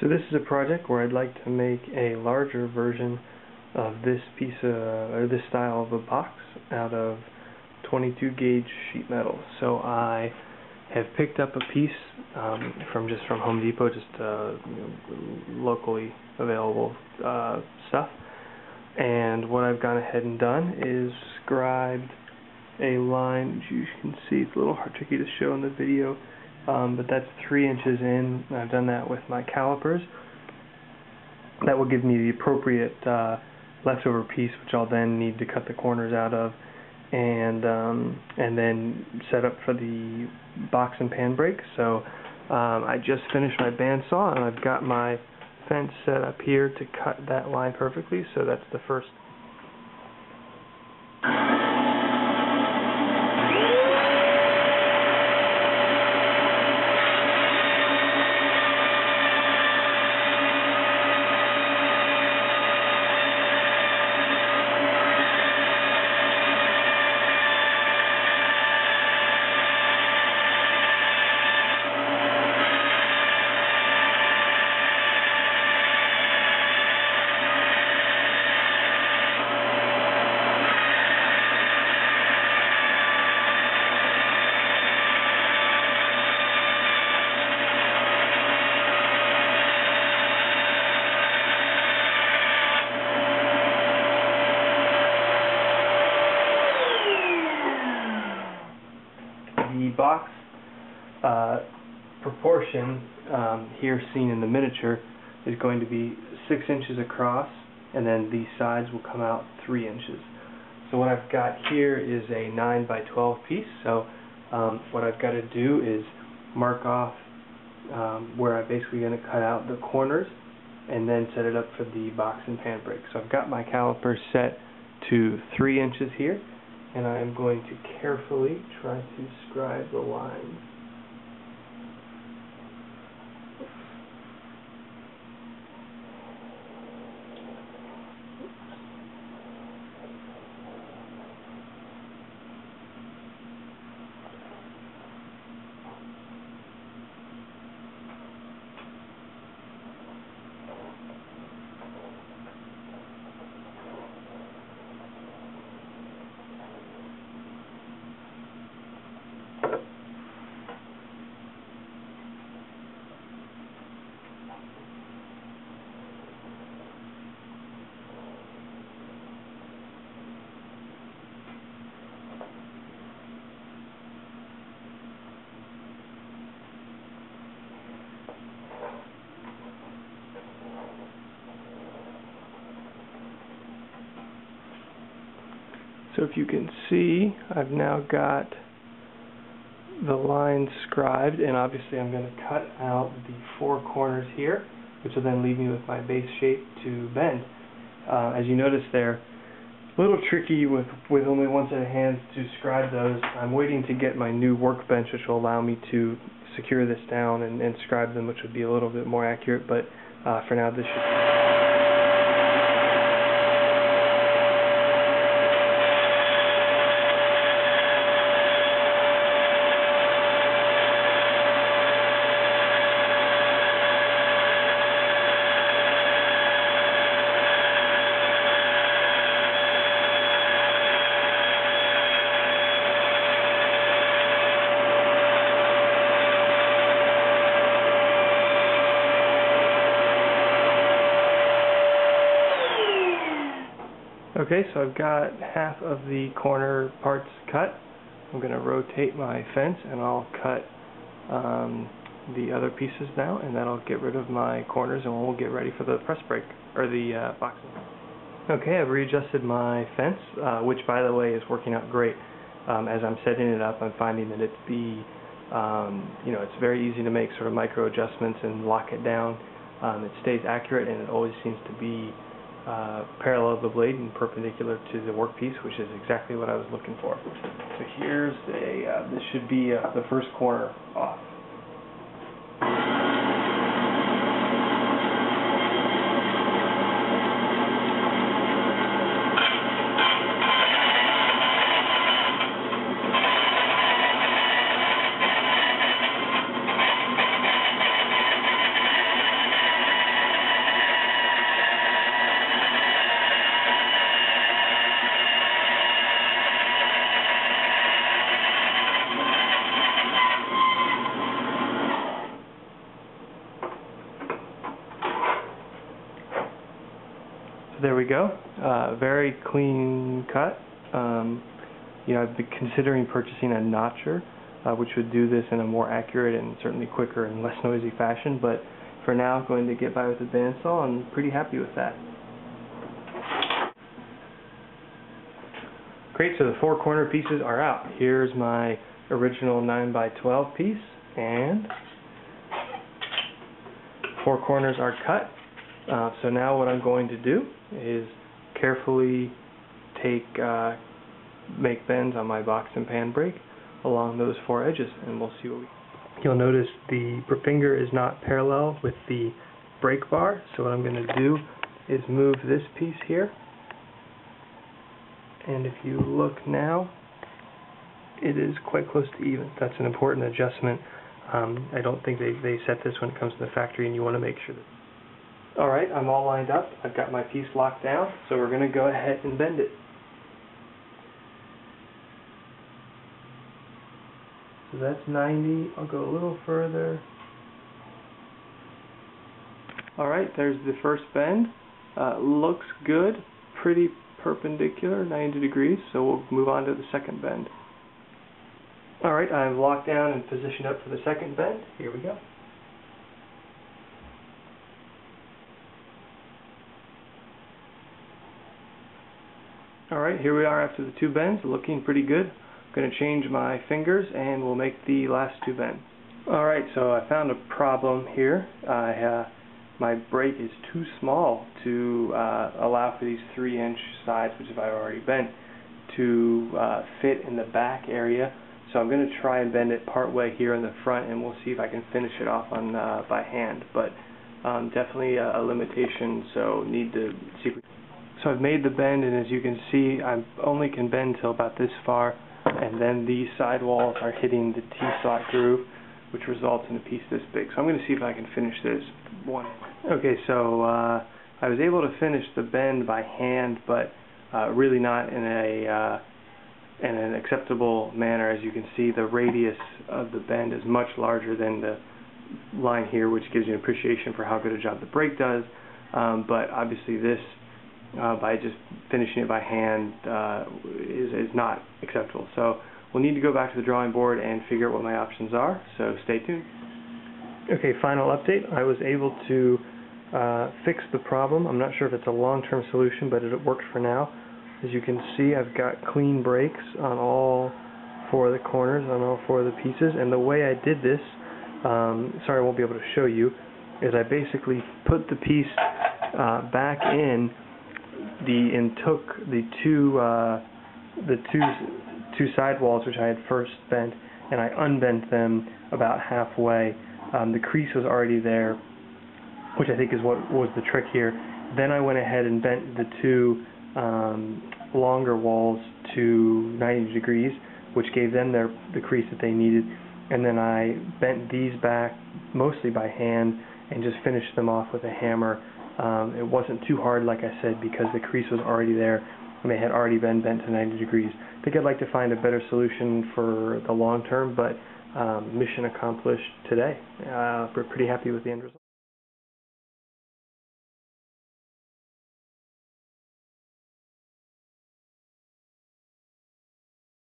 So this is a project where I'd like to make a larger version of this piece of, or this style of a box out of 22 gauge sheet metal. So I have picked up a piece um, from just from Home Depot, just uh, you know, locally available uh, stuff. And what I've gone ahead and done is scribed a line, which you can see it's a little hard tricky to show in the video, um, but that's three inches in. I've done that with my calipers. That will give me the appropriate uh, leftover piece, which I'll then need to cut the corners out of, and um, and then set up for the box and pan brake. So um, I just finished my bandsaw, and I've got my fence set up here to cut that line perfectly. So that's the first the box uh, proportion um, here seen in the miniature is going to be 6 inches across and then these sides will come out 3 inches. So what I've got here is a 9 by 12 piece so um, what I've got to do is mark off um, where I'm basically going to cut out the corners and then set it up for the box and pan brake. So I've got my caliper set to 3 inches here and I am going to carefully try to scribe the lines. So if you can see, I've now got the lines scribed, and obviously I'm going to cut out the four corners here, which will then leave me with my base shape to bend. Uh, as you notice there, a little tricky with, with only one set of hands to scribe those. I'm waiting to get my new workbench, which will allow me to secure this down and, and scribe them, which would be a little bit more accurate, but uh, for now this should Okay, so I've got half of the corner parts cut. I'm going to rotate my fence and I'll cut um, the other pieces now and that'll get rid of my corners and we'll get ready for the press brake, or the uh, boxing. Okay, I've readjusted my fence, uh, which by the way is working out great. Um, as I'm setting it up, I'm finding that it's the, um, you know, it's very easy to make sort of micro adjustments and lock it down. Um, it stays accurate and it always seems to be uh, parallel the blade and perpendicular to the workpiece, which is exactly what I was looking for. So here's a, uh, this should be uh, the first corner off. Go. Uh, very clean cut. Um, you know, I've been considering purchasing a notcher, uh, which would do this in a more accurate and certainly quicker and less noisy fashion, but for now, I'm going to get by with the bandsaw. I'm pretty happy with that. Great, so the four corner pieces are out. Here's my original 9 by 12 piece, and four corners are cut. Uh, so now what I'm going to do is carefully take, uh, make bends on my box and pan brake along those four edges, and we'll see what we. You'll notice the finger is not parallel with the brake bar, so what I'm going to do is move this piece here and if you look now it is quite close to even. That's an important adjustment. Um, I don't think they, they set this when it comes to the factory and you want to make sure that Alright, I'm all lined up. I've got my piece locked down, so we're going to go ahead and bend it. So that's 90. I'll go a little further. Alright, there's the first bend. Uh, looks good. Pretty perpendicular, 90 degrees, so we'll move on to the second bend. Alright, I'm locked down and positioned up for the second bend. Here we go. Alright, here we are after the two bends, looking pretty good. I'm going to change my fingers and we'll make the last two bends. Alright, so I found a problem here. I uh, my brake is too small to uh, allow for these 3 inch sides, which I've already bent, to uh, fit in the back area. So I'm going to try and bend it part way here in the front and we'll see if I can finish it off on uh, by hand. But um, definitely a, a, limitation, so need to see. So I've made the bend and as you can see I only can bend till about this far and then these side walls are hitting the T-slot groove which results in a piece this big. So I'm going to see if I can finish this one. Okay, so uh, I was able to finish the bend by hand, but uh, really not in a uh, in an acceptable manner. As you can see, the radius of the bend is much larger than the line here, which gives you an appreciation for how good a job the brake does. Um, but obviously this, uh, by just finishing it by hand, uh, is, is not acceptable. So we'll need to go back to the drawing board and figure out what my options are, so stay tuned. Okay, final update. I was able to uh, fix the problem. I'm not sure if it's a long-term solution, but it worked for now. As you can see, I've got clean breaks on all four of the corners, on all four of the pieces, and the way I did this, um, sorry I won't be able to show you, is I basically put the piece uh, back in the and took the two uh, the two two sidewalls which I had first bent and I unbent them about halfway. Um, the crease was already there, which I think is what was the trick here. Then I went ahead and bent the two um, longer walls to 90 degrees, which gave them their the crease that they needed. And then I bent these back mostly by hand and just finished them off with a hammer. Um, it wasn't too hard, like I said, because the crease was already there and they had already been bent to 90 degrees. I think I'd like to find a better solution for the long term, but um, mission accomplished today. Uh, we're pretty happy with the end result.